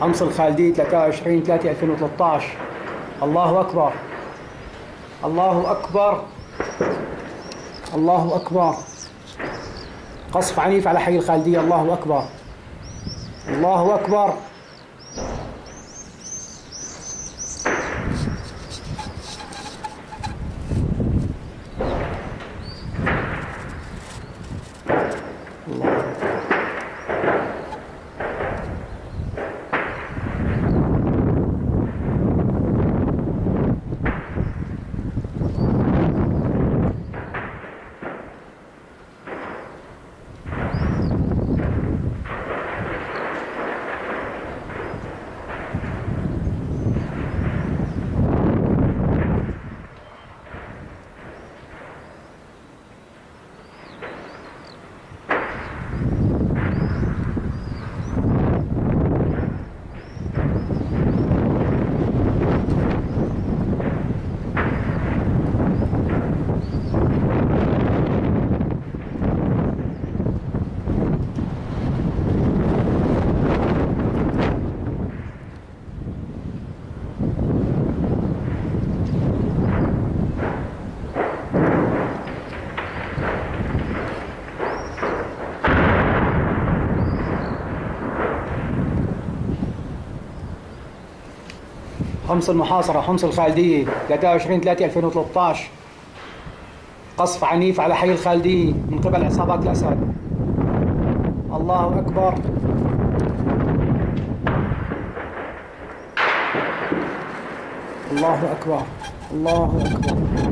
حمص الخالدي 23 3 2013 الله أكبر. الله أكبر. الله أكبر. قصف عنيف على حي الخالدية الله أكبر. الله أكبر. حمص المحاصرة حمص الخالدية. 23 3 2013 قصف عنيف على حي الخالدية من قبل عصابات الأسد. الله أكبر. الله أكبر. الله أكبر.